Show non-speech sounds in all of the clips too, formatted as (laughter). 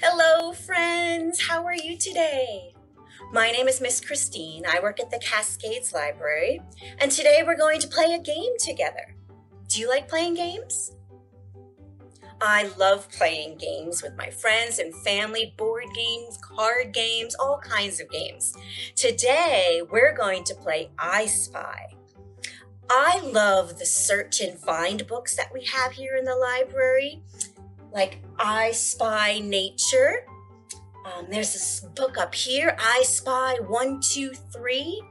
Hello, friends. How are you today? My name is Miss Christine. I work at the Cascades Library, and today we're going to play a game together. Do you like playing games? I love playing games with my friends and family, board games, card games, all kinds of games. Today, we're going to play I Spy. I love the search and find books that we have here in the library, like I Spy Nature. Um, there's this book up here, I Spy 123.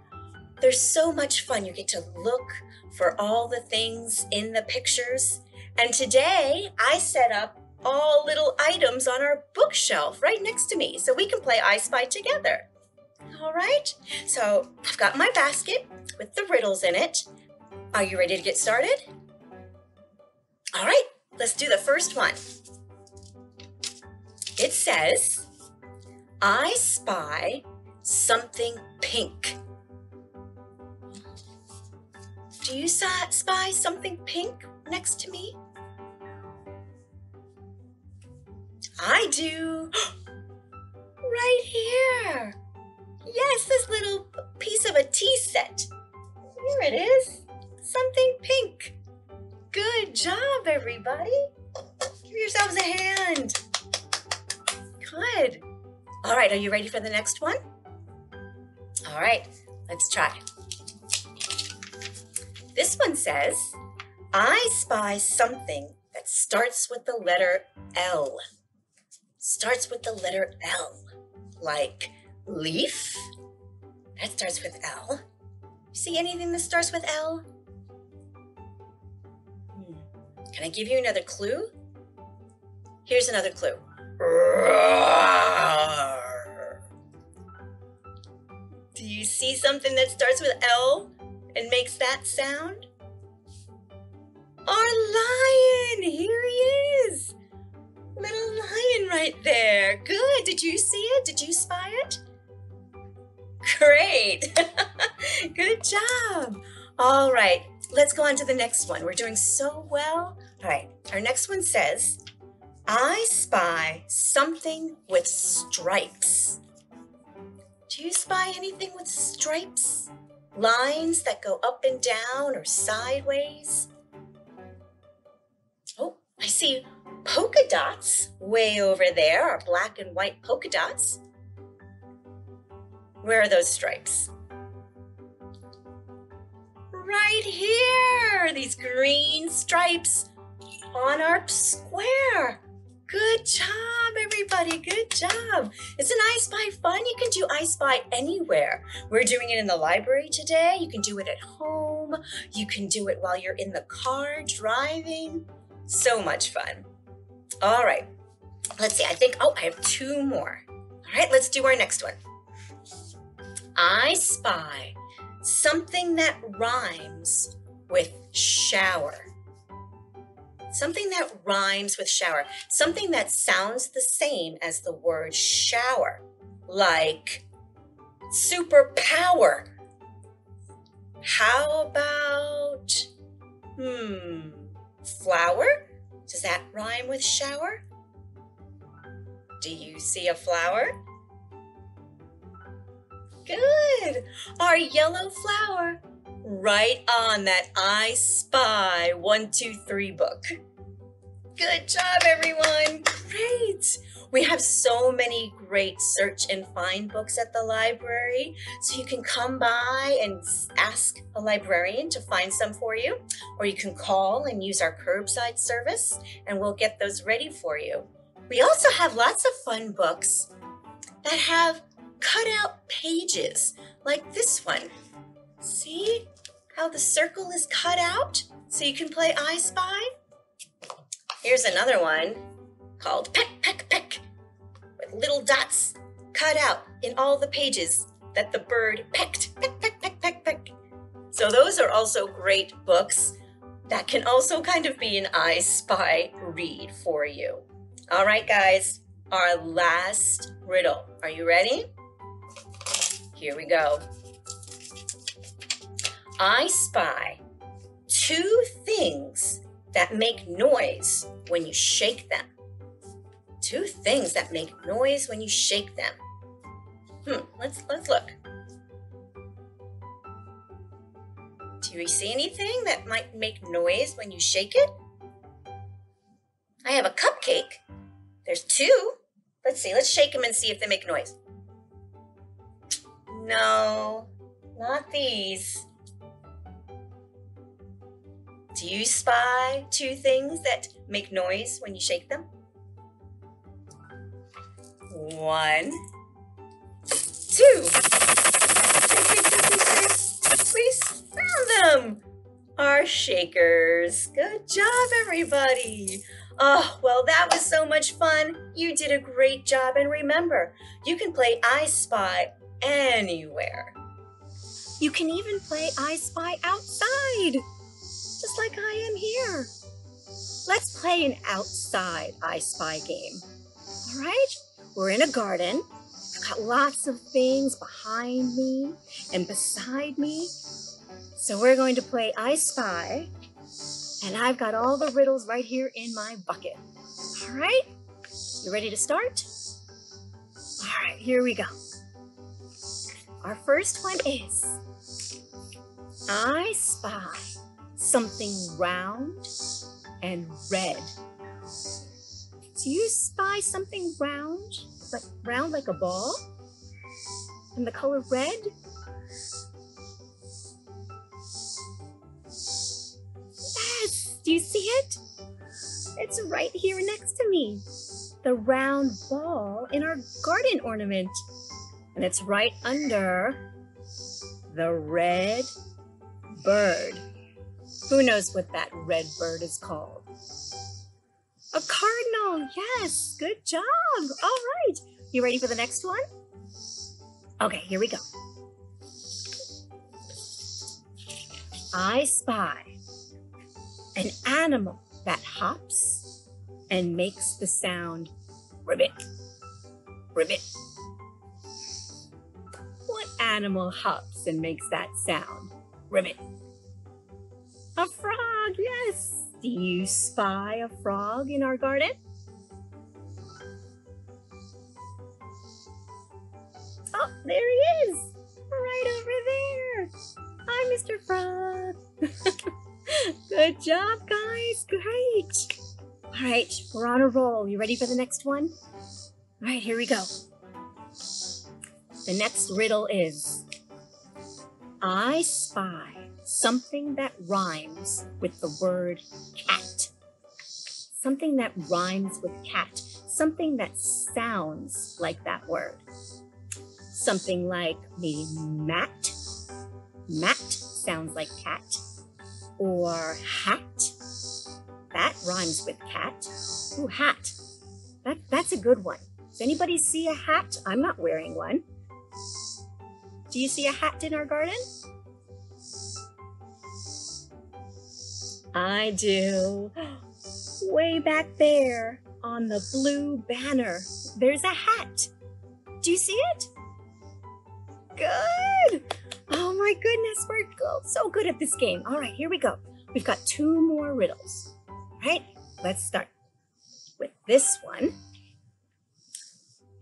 There's so much fun. You get to look for all the things in the pictures. And today I set up all little items on our bookshelf right next to me so we can play I Spy together. All right, so I've got my basket with the riddles in it. Are you ready to get started? All right, let's do the first one. It says, I spy something pink. Do you spy something pink next to me? I do. Right, are you ready for the next one? All right, let's try. This one says, I spy something that starts with the letter L. Starts with the letter L, like leaf. That starts with L. See anything that starts with L? Hmm. Can I give you another clue? Here's another clue. Do see something that starts with L and makes that sound? Our lion! Here he is! Little lion right there. Good. Did you see it? Did you spy it? Great. (laughs) Good job. All right. Let's go on to the next one. We're doing so well. All right. Our next one says, I spy something with stripes. Do you spy anything with stripes? Lines that go up and down or sideways? Oh, I see polka dots way over there are black and white polka dots. Where are those stripes? Right here, these green stripes on our square. Good job, everybody. Good job. Isn't I Spy fun? You can do I Spy anywhere. We're doing it in the library today. You can do it at home. You can do it while you're in the car driving. So much fun. All right. Let's see. I think, oh, I have two more. All right, let's do our next one. I spy something that rhymes with shower. Something that rhymes with shower. Something that sounds the same as the word shower, like superpower. How about, hmm, flower? Does that rhyme with shower? Do you see a flower? Good. Our yellow flower right on that I Spy 123 book. Good job, everyone. Great. We have so many great search and find books at the library, so you can come by and ask a librarian to find some for you, or you can call and use our curbside service, and we'll get those ready for you. We also have lots of fun books that have cutout pages, like this one. See how the circle is cut out so you can play I Spy? Here's another one called Peck, Peck, Peck, with little dots cut out in all the pages that the bird pecked. Peck, peck, peck, peck, peck. So those are also great books that can also kind of be an I Spy read for you. All right, guys, our last riddle. Are you ready? Here we go. I spy two things that make noise when you shake them. Two things that make noise when you shake them. Hmm, let's let's look. Do you see anything that might make noise when you shake it? I have a cupcake. There's two. Let's see, let's shake them and see if they make noise. No, not these. Do you spy two things that make noise when you shake them? One, two. Shake, shake, shake, shake. We found them. Our shakers. Good job, everybody. Oh, well, that was so much fun. You did a great job. And remember, you can play I Spy anywhere. You can even play I Spy outside, just like I am here. Let's play an outside I Spy game. All right? We're in a garden. I've got lots of things behind me and beside me. So we're going to play I Spy. And I've got all the riddles right here in my bucket. All right? You ready to start? All right, here we go. Our first one is I spy something round and red. Do you spy something round, like round like a ball? And the color red? Yes, do you see it? It's right here next to me. The round ball in our garden ornament. And it's right under the red bird. Who knows what that red bird is called? A cardinal. Yes, good job. All right. You ready for the next one? Okay, here we go. I spy an animal that hops and makes the sound ribbit, ribbit. What animal hops and makes that sound? Ribbit. A frog, yes. Do you spy a frog in our garden? Oh, there he is. Right over there. Hi, Mr. Frog. (laughs) Good job, guys. Great. All right, we're on a roll. You ready for the next one? All right, here we go. The next riddle is I spy something that rhymes with the word cat. Something that rhymes with cat. Something that sounds like that word. Something like maybe mat. Mat sounds like cat. Or hat. That rhymes with cat. Ooh, hat. That, that's a good one. Does anybody see a hat? I'm not wearing one. Do you see a hat in our garden? I do. Way back there on the blue banner, there's a hat. Do you see it? Good. Oh my goodness, we're so good at this game. All right, here we go. We've got two more riddles. All right, let's start with this one.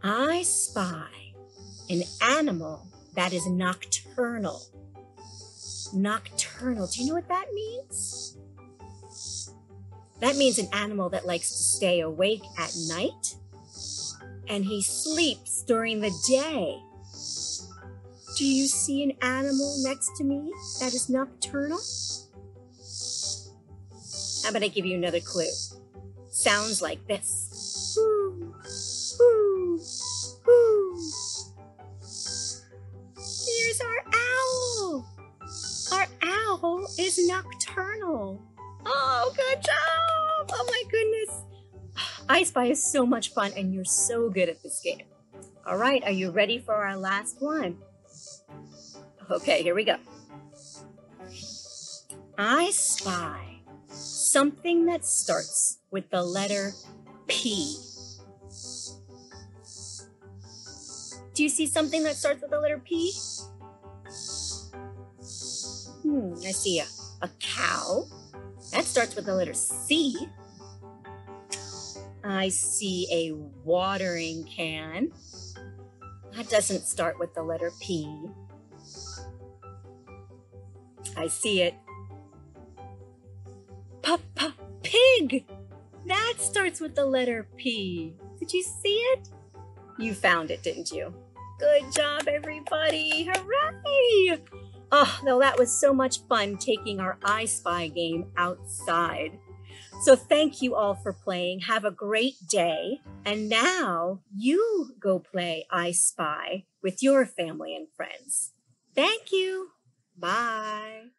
I spy an animal that is nocturnal. Nocturnal. Do you know what that means? That means an animal that likes to stay awake at night and he sleeps during the day. Do you see an animal next to me that is nocturnal? How about I give you another clue? Sounds like this. Here's our owl. Our owl is nocturnal. Oh, good job! Oh my goodness. I Spy is so much fun and you're so good at this game. All right, are you ready for our last one? Okay, here we go. I spy something that starts with the letter P. Do you see something that starts with the letter P? Hmm, I see a, a cow. That starts with the letter C. I see a watering can. That doesn't start with the letter P. I see it. P-p- pig! That starts with the letter P. Did you see it? You found it, didn't you? Good job, everybody! Hooray! Oh, no, that was so much fun taking our I Spy game outside. So thank you all for playing. Have a great day. And now you go play I Spy with your family and friends. Thank you. Bye.